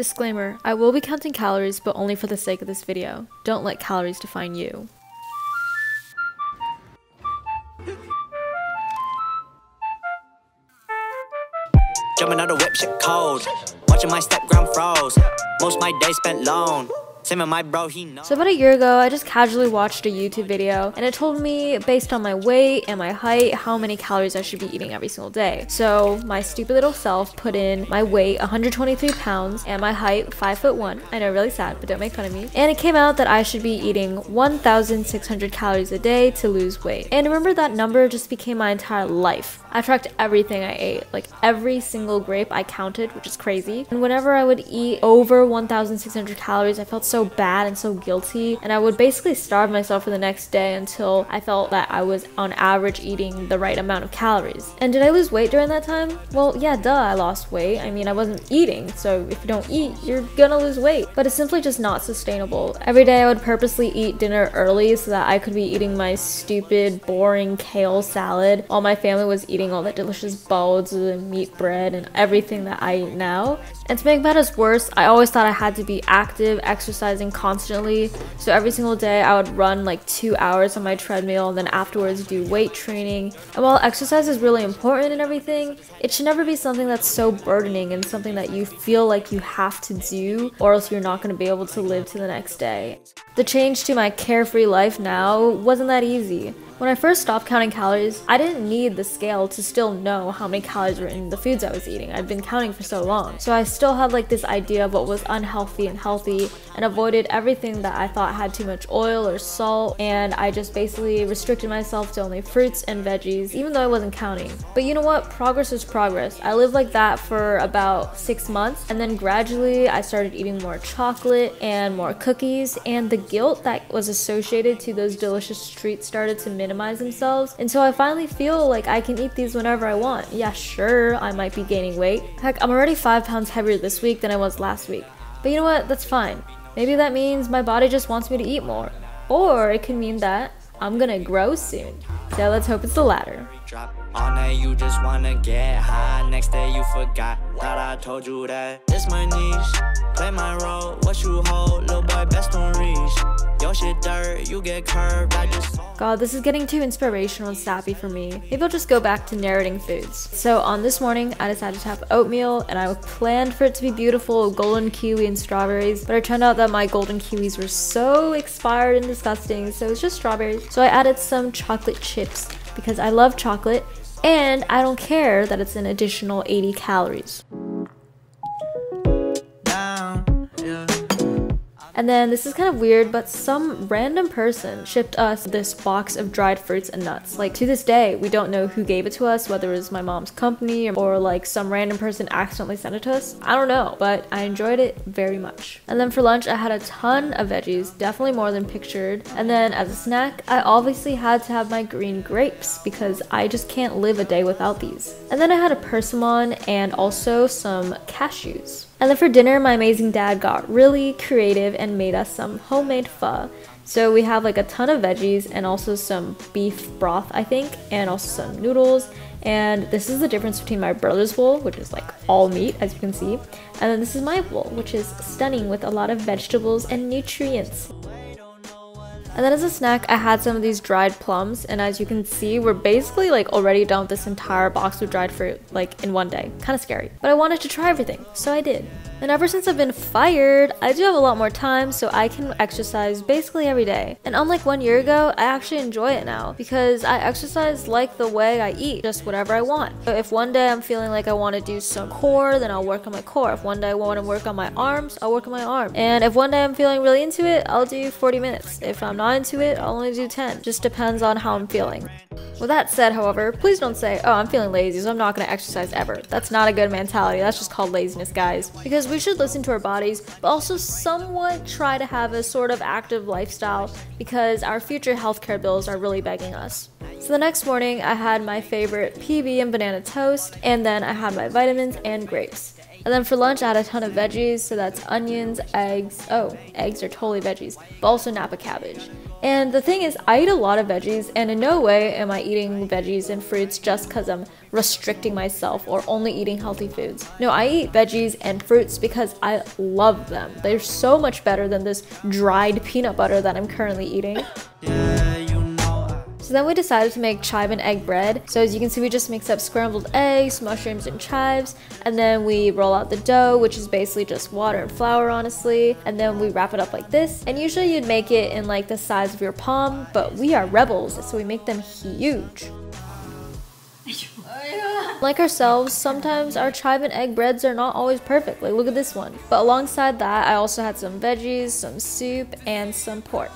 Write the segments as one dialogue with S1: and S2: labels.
S1: Disclaimer, I will be counting calories, but only for the sake of this video. Don't let calories define you.
S2: Jumping whip, shit cold. Watching my step ground froze. Most my day spent alone. Same my bro, he knows.
S1: So about a year ago, I just casually watched a YouTube video and it told me based on my weight and my height how many calories I should be eating every single day. So my stupid little self put in my weight 123 pounds and my height 5 foot 1. I know really sad, but don't make fun of me. And it came out that I should be eating 1600 calories a day to lose weight. And remember that number just became my entire life. I tracked everything I ate, like every single grape I counted, which is crazy. And whenever I would eat over 1600 calories, I felt so bad and so guilty. And I would basically starve myself for the next day until I felt that I was on average eating the right amount of calories. And did I lose weight during that time? Well, yeah, duh, I lost weight. I mean, I wasn't eating, so if you don't eat, you're gonna lose weight. But it's simply just not sustainable. Every day I would purposely eat dinner early so that I could be eating my stupid, boring kale salad while my family was eating all the delicious bowls and meat bread and everything that I eat now. And to make matters worse, I always thought I had to be active, exercising constantly. So every single day I would run like two hours on my treadmill and then afterwards do weight training. And while exercise is really important and everything, it should never be something that's so burdening and something that you feel like you have to do or else you're not going to be able to live to the next day. The change to my carefree life now wasn't that easy. When I first stopped counting calories, I didn't need the scale to still know how many calories were in the foods I was eating. I'd been counting for so long. So I still had like this idea of what was unhealthy and healthy and avoided everything that I thought had too much oil or salt. And I just basically restricted myself to only fruits and veggies, even though I wasn't counting. But you know what? Progress is progress. I lived like that for about six months and then gradually I started eating more chocolate and more cookies and the guilt that was associated to those delicious treats started to minimize themselves. And so I finally feel like I can eat these whenever I want. Yeah, sure, I might be gaining weight. Heck, I'm already five pounds heavier this week than I was last week. But you know what? That's fine. Maybe that means my body just wants me to eat more. Or it could mean that I'm gonna grow soon. So let's hope it's the latter.
S2: On that, you just wanna get high. Next day you forgot that I told you that. This my niche, play my role. What you hold, little boy, best don't reach. Your shit dirt, you get curved. I just.
S1: God, this is getting too inspirational and sappy for me. Maybe I'll just go back to narrating foods. So on this morning, I decided to have oatmeal and I planned for it to be beautiful, golden kiwi and strawberries, but it turned out that my golden kiwis were so expired and disgusting, so it's just strawberries. So I added some chocolate chips because I love chocolate and I don't care that it's an additional 80 calories. And then this is kind of weird, but some random person shipped us this box of dried fruits and nuts. Like to this day, we don't know who gave it to us, whether it was my mom's company or like some random person accidentally sent it to us. I don't know, but I enjoyed it very much. And then for lunch, I had a ton of veggies, definitely more than pictured. And then as a snack, I obviously had to have my green grapes because I just can't live a day without these. And then I had a persimmon and also some cashews. And then for dinner, my amazing dad got really creative and made us some homemade pho. So we have like a ton of veggies and also some beef broth, I think, and also some noodles. And this is the difference between my brother's bowl, which is like all meat, as you can see, and then this is my bowl, which is stunning with a lot of vegetables and nutrients. And then as a snack, I had some of these dried plums, and as you can see, we're basically like already done with this entire box of dried fruit, like in one day. Kind of scary. But I wanted to try everything, so I did. And ever since I've been fired, I do have a lot more time so I can exercise basically every day. And unlike one year ago, I actually enjoy it now because I exercise like the way I eat, just whatever I want. So if one day I'm feeling like I want to do some core, then I'll work on my core. If one day I want to work on my arms, I'll work on my arm. And if one day I'm feeling really into it, I'll do 40 minutes. If I'm not into it, I'll only do 10. Just depends on how I'm feeling. With that said, however, please don't say, oh, I'm feeling lazy, so I'm not going to exercise ever. That's not a good mentality. That's just called laziness, guys. Because we should listen to our bodies, but also somewhat try to have a sort of active lifestyle because our future healthcare bills are really begging us. So the next morning, I had my favorite PB and banana toast, and then I had my vitamins and grapes. And then for lunch, I had a ton of veggies, so that's onions, eggs. Oh, eggs are totally veggies, but also Napa cabbage. And the thing is, I eat a lot of veggies, and in no way am I eating veggies and fruits just because I'm restricting myself or only eating healthy foods. No, I eat veggies and fruits because I love them. They're so much better than this dried peanut butter that I'm currently eating.
S2: Yeah,
S1: So then we decided to make chive and egg bread. So as you can see, we just mix up scrambled eggs, mushrooms, and chives. And then we roll out the dough, which is basically just water and flour, honestly. And then we wrap it up like this. And usually you'd make it in like the size of your palm, but we are rebels, so we make them huge. Like ourselves, sometimes our chive and egg breads are not always perfect. Like, look at this one. But alongside that, I also had some veggies, some soup, and some pork.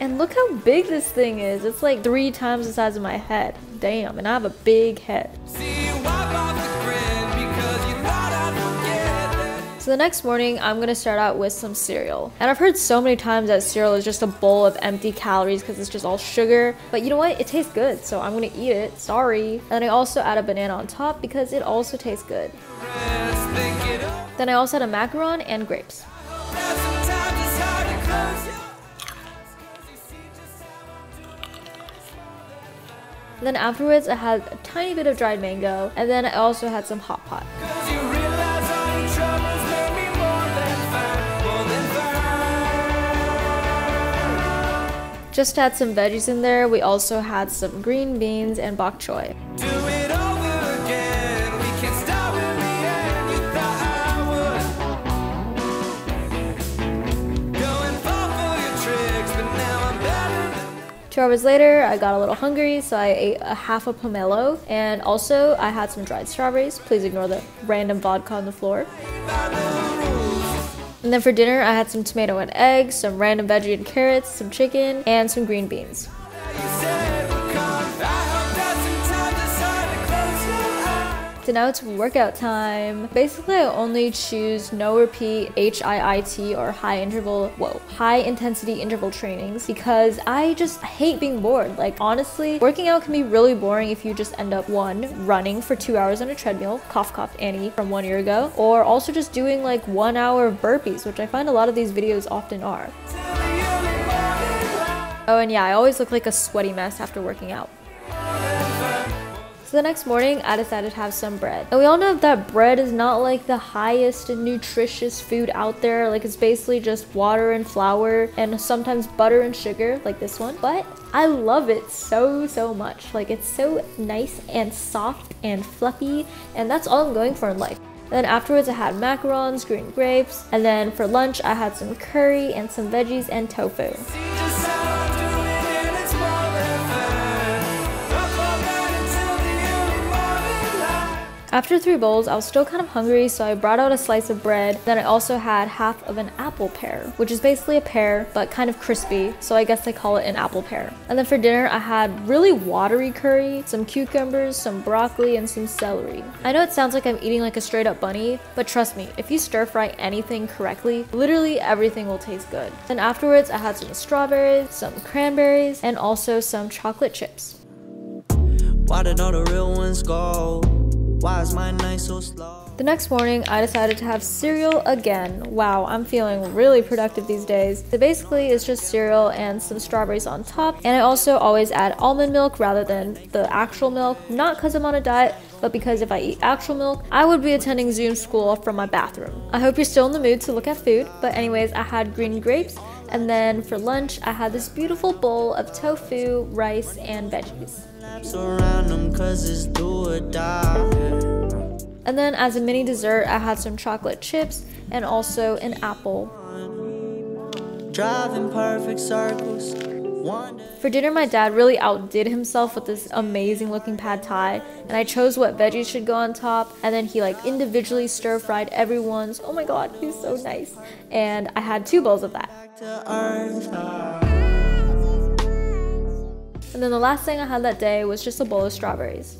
S1: And look how big this thing is. It's like three times the size of my head. Damn, and I have a big head.
S2: see.
S1: So the next morning, I'm gonna start out with some cereal. And I've heard so many times that cereal is just a bowl of empty calories because it's just all sugar. But you know what? It tastes good, so I'm gonna eat it. Sorry. And then I also add a banana on top because it also tastes good. Then I also had a macaron and grapes. Then afterwards, I had a tiny bit of dried mango, and then I also had some hot pot.
S2: Cause you realize all your troubles make me more than fine, more than fine.
S1: Just add some veggies in there, we also had some green beans and bok choy. Two hours later, I got a little hungry, so I ate a half a pomelo, and also I had some dried strawberries. Please ignore the random vodka on the floor. And then for dinner, I had some tomato and eggs, some random veggie and carrots, some chicken, and some green beans. So now it's workout time. Basically, I only choose no repeat HIIT or high interval, whoa, high intensity interval trainings because I just hate being bored. Like, honestly, working out can be really boring if you just end up one, running for two hours on a treadmill, cough cough Annie from one year ago, or also just doing like one hour of burpees, which I find a lot of these videos often are. Oh, and yeah, I always look like a sweaty mess after working out. So the next morning, I decided to have some bread. And we all know that bread is not like the highest nutritious food out there. Like it's basically just water and flour and sometimes butter and sugar, like this one. But I love it so, so much. Like it's so nice and soft and fluffy. And that's all I'm going for in life. Then afterwards, I had macarons, green grapes, and then for lunch, I had some curry and some veggies and tofu. After three bowls, I was still kind of hungry, so I brought out a slice of bread. Then I also had half of an apple pear, which is basically a pear, but kind of crispy, so I guess they call it an apple pear. And then for dinner, I had really watery curry, some cucumbers, some broccoli, and some celery. I know it sounds like I'm eating like a straight up bunny, but trust me, if you stir fry anything correctly, literally everything will taste good. Then afterwards, I had some strawberries, some cranberries, and also some chocolate chips.
S2: Why did all the real ones go? Why is my night so slow?
S1: The next morning, I decided to have cereal again. Wow, I'm feeling really productive these days. So basically, it's just cereal and some strawberries on top. And I also always add almond milk rather than the actual milk. Not because I'm on a diet, but because if I eat actual milk, I would be attending Zoom school from my bathroom. I hope you're still in the mood to look at food. But anyways, I had green grapes. And then for lunch, I had this beautiful bowl of tofu, rice, and veggies.
S2: Laps around them cause it's do or die.
S1: And then as a mini dessert, I had some chocolate chips and also an apple.
S2: Driving perfect circles.
S1: For dinner, my dad really outdid himself with this amazing looking pad thai, and I chose what veggies should go on top, and then he like individually stir fried everyone's. Oh my god, he's so nice. And I had two bowls of that. And then the last thing I had that day was just a bowl of strawberries.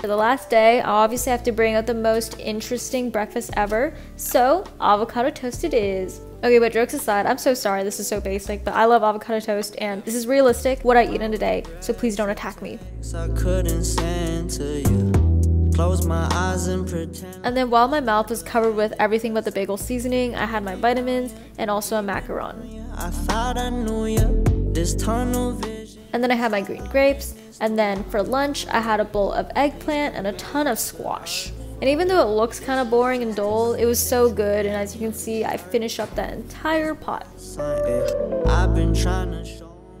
S1: For the last day, I obviously have to bring out the most interesting breakfast ever, so avocado toast it is. Okay, but jokes aside, I'm so sorry this is so basic, but I love avocado toast and this is realistic what I eat in a day, so please don't attack me.
S2: I couldn't stand to you. Close my eyes and pretend.
S1: And then while my mouth was covered with everything but the bagel seasoning, I had my vitamins and also a macaron.
S2: I thought I knew you. This tunnel vision.
S1: And then I had my green grapes. And then for lunch, I had a bowl of eggplant and a ton of squash. And even though it looks kind of boring and dull, it was so good. And as you can see, I finished up that entire pot.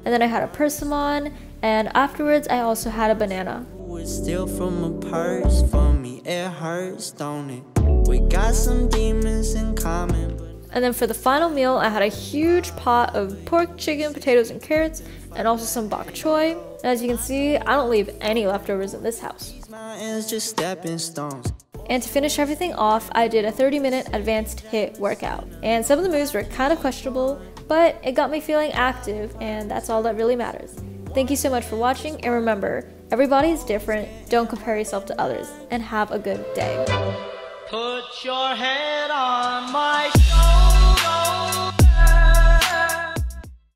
S1: And then I had a persimmon, and afterwards I also had a banana. Steal from a purse for me, it hurts, don't it? We got some demons in common. And then for the final meal, I had a huge pot of pork, chicken, potatoes, and carrots, and also some bok choy. And as you can see, I don't leave any leftovers in this house. And to finish everything off, I did a 30 minute advanced HIIT workout. And some of the moves were kind of questionable, but it got me feeling active, and that's all that really matters. Thank you so much for watching, and remember, everybody is different, don't compare yourself to others, and have a good day. Put your head on my shoulder.